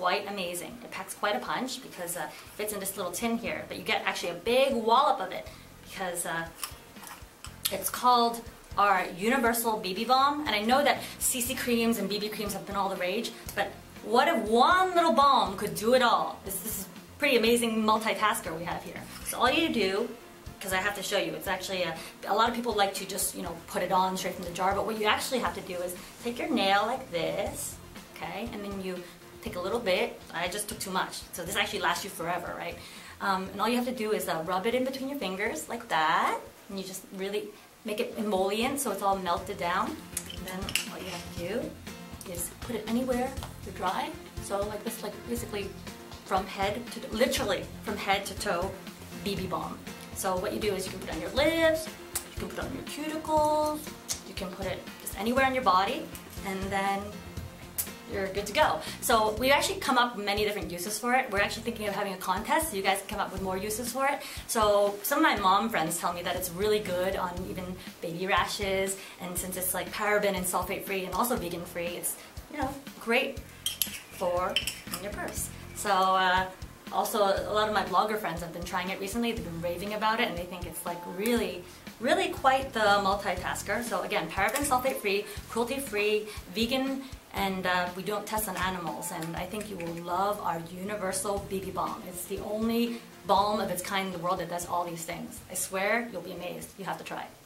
quite amazing. It packs quite a punch because uh, it fits in this little tin here, but you get actually a big wallop of it because uh, it's called our Universal BB Balm. And I know that CC creams and BB creams have been all the rage, but what if one little balm could do it all? This, this is pretty amazing multitasker we have here. So all you do because I have to show you. It's actually a, a lot of people like to just you know put it on straight from the jar, but what you actually have to do is take your nail like this, okay, and then you take a little bit. I just took too much, so this actually lasts you forever, right? Um, and all you have to do is uh, rub it in between your fingers like that, and you just really make it emollient so it's all melted down. And then all you have to do is put it anywhere you're dry. So like this, like basically from head to literally from head to toe, BB balm. So what you do is you can put it on your lips, you can put it on your cuticles, you can put it just anywhere on your body, and then you're good to go. So we've actually come up with many different uses for it. We're actually thinking of having a contest so you guys can come up with more uses for it. So some of my mom friends tell me that it's really good on even baby rashes and since it's like paraben and sulfate free and also vegan free, it's you know great for in your purse. So uh, also a lot of my blogger friends have been trying it recently they've been raving about it and they think it's like really really quite the multitasker so again paraben sulfate free cruelty free vegan and uh, we don't test on animals and I think you will love our universal BB balm. It's the only balm of its kind in the world that does all these things. I swear you'll be amazed. You have to try it